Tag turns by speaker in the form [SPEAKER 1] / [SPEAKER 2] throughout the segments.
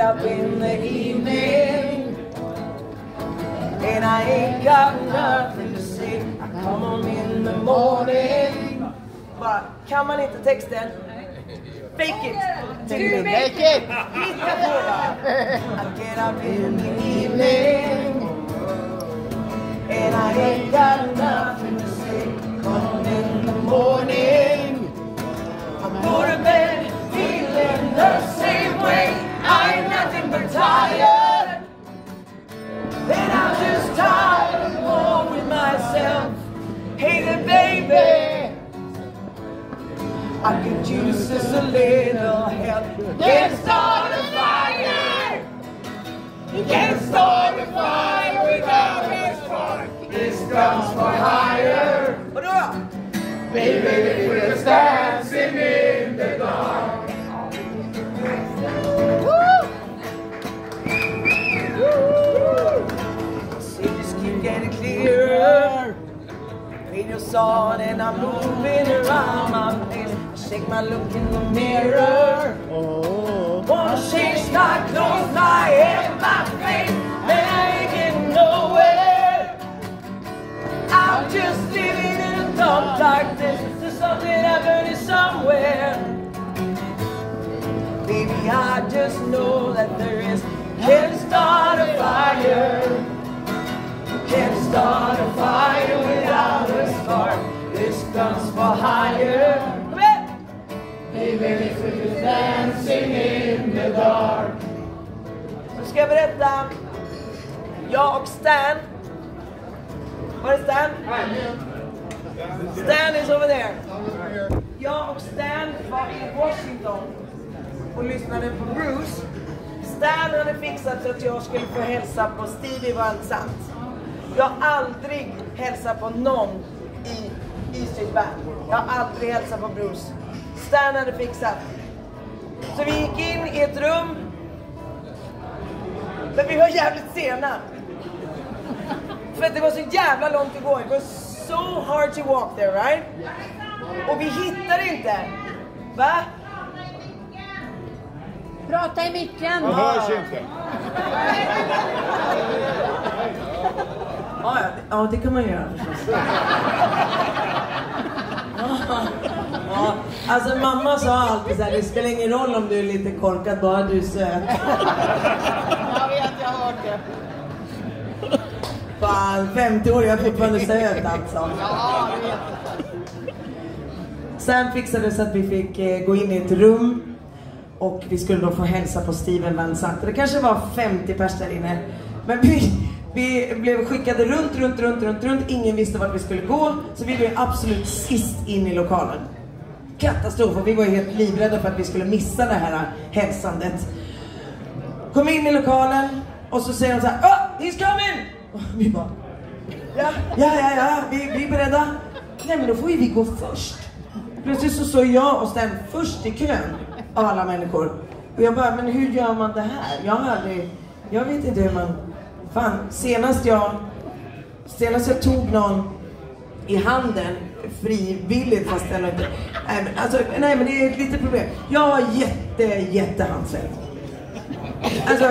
[SPEAKER 1] get up in the evening and I ain't got nothing to say. I come home in the morning. Bara, kan man inte texten? Fake it! till me.
[SPEAKER 2] Take it!
[SPEAKER 1] Hitta på? I get up in the evening and I ain't got nothing tired. And I'm just tired of war with myself. Hey there, baby. I could use just a little help. Can't start a fire. You can't start a fire without a spark. This comes for. Vadå? Baby, Radio's on and I'm moving around my face. I shake my look in the mirror. Oh. Wanna change my clothes, my hair, my face, and I ain't getting nowhere. I'm just living in a dump like this. There's something happening somewhere. Baby, I just know that there is. Can't start a fire. Can't start a fire ska jag berätta. Jag och Stan. Var är Stan? Stan is over there. Jag och Stan var i Washington och lyssnade på Bruce. Stan hade fixat så att jag skulle få hälsa på Stevie Van Sant. Jag har aldrig hälsat på någon i E Street Band. Jag har aldrig hälsat på Bruce. Stan hade fixat. Så vi gick in i ett rum. Men vi var jävligt sena. För att det var så jävla långt att gå. It was so hard to walk there, right? Och vi hittade inte. Va?
[SPEAKER 3] Prata i micken.
[SPEAKER 2] Man hörs inte.
[SPEAKER 1] Ja, ja, ja, det kan man göra förstås. Ja, alltså mamma sa alltid så här, det spelar ingen roll om du är lite korkad, bara du är söt.
[SPEAKER 3] Jag vet, jag har hört det.
[SPEAKER 1] Fan, 50 år, jag är fortfarande söt alltså.
[SPEAKER 3] Det.
[SPEAKER 1] Sen fixade så att vi fick eh, gå in i ett rum och vi skulle då få hälsa på Steven Van Sant. Det kanske var 50 pers där inne. Men vi, vi blev skickade runt, runt, runt, runt, runt. Ingen visste vart vi skulle gå. Så vi blev absolut sist in i lokalen. Katastrof och vi var helt livrädda för att vi skulle missa det här hälsandet. Kom in i lokalen och så säger de så här, oh, he's coming! Och vi bara, ja, ja, ja, ja, vi, vi är beredda. Nej men då får ju vi gå först. Plötsligt så står jag och Sten först i kön av alla människor. Och jag bara, men hur gör man det här? Jag har aldrig, jag vet inte hur man, fan senast jag, senast jag tog någon i handen frivilligt fast ändå inte, nej men alltså, nej men det är ett litet problem. Jag har jätte, jätte handsvett. Alltså,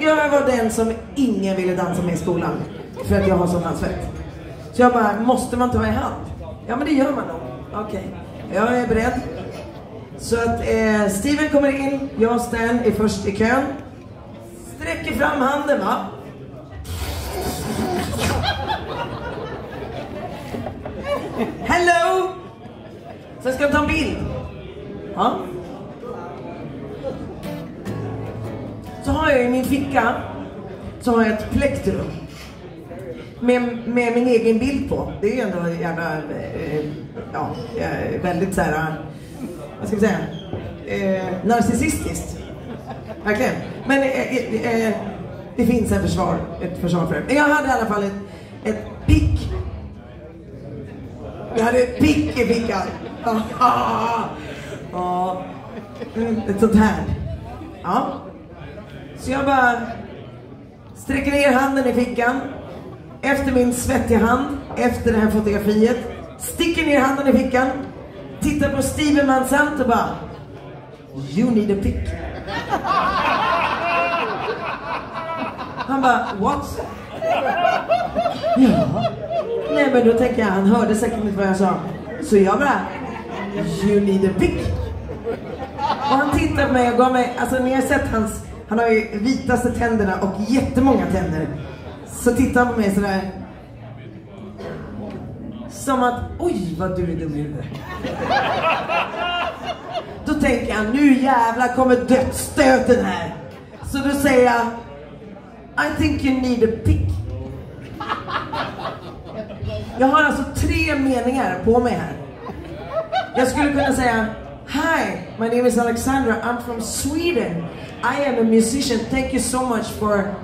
[SPEAKER 1] jag var den som ingen ville dansa med i skolan. För att jag har sån handsvett. Så jag bara, måste man ta i hand? Ja men det gör man nog. Okej, jag är beredd. Så att eh, Steven kommer in, jag och Stan är först i kön. Sträcker fram handen va. Hello! Sen ska jag ta en bild. Ja. Ficka så har jag ett plektrum. Med, med min egen bild på. Det är ju ändå jävla, eh, ja, eh, väldigt så här, vad ska vi säga, eh, narcissistiskt. Verkligen. Men eh, eh, eh det finns en försvar, ett försvar för det. Men jag hade i alla fall ett, ett pick. Jag hade ett pick i fickan. Ja, ett sånt här. Ja. Så jag bara sträcker ner handen i fickan. Efter min svettiga hand, efter det här fotografiet. Sticker ner handen i fickan. Tittar på Steven Van Sant och bara You need a pick. Han bara, what? Ja. Nej men då tänker jag, han hörde säkert inte vad jag sa. Så jag bara, you need a pick. Och han tittar på mig och gav mig, alltså ni har sett hans, han har ju vitaste tänderna och jättemånga tänder. Så tittar han på mig sådär. Som att, oj vad du är dum i huvudet. Då tänker jag, nu jävlar kommer dödsstöten här. Så då säger jag, I think you need a pick. Jag har alltså tre meningar på mig här. Jag skulle kunna säga Hi, my name is Alexandra. I'm from Sweden. I am a musician. Thank you so much for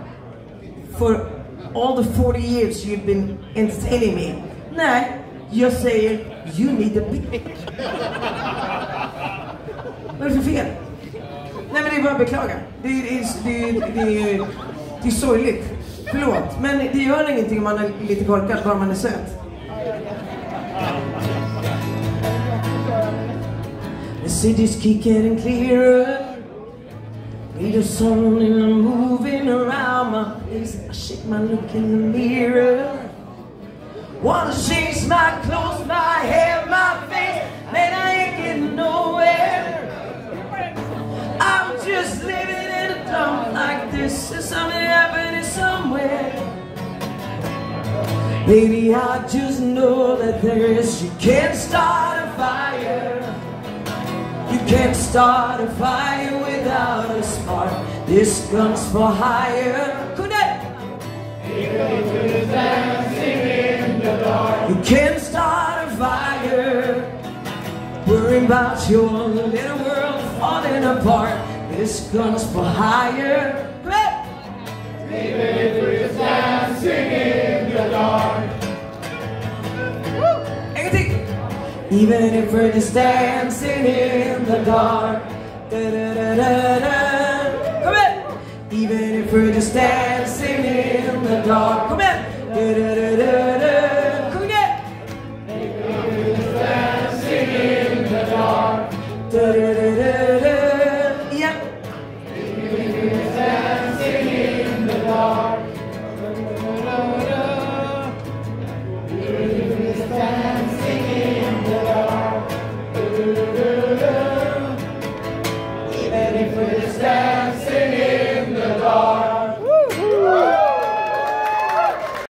[SPEAKER 1] for all the 40 years you've been entertaining me. Nej, jag säger You need a pick. Vad är det för fel? Nej men det är bara att beklaga. Det är, det är, det är, det är, det är sorgligt. Förlåt. Men det gör ingenting om man är lite korkad, bara man är söt. The cities keep getting clearer. Read a song and I'm moving around my place. I shake my look in the mirror. Wanna change my clothes, my hair, my face. Man, I ain't getting nowhere. I'm just living in a dump like this. There's something happening somewhere. Baby, I just know that there is. You can't start a fire. Can't start a fire without a spark. This gun's for hire. Could? You can't start a fire. Worrying about your little world falling apart. This gun's for hire. Even if we're just dancing in the dark. Da-da-da-da-da. Come on. Even if we're just dancing in the dark. Come. Da-da-da-da-da.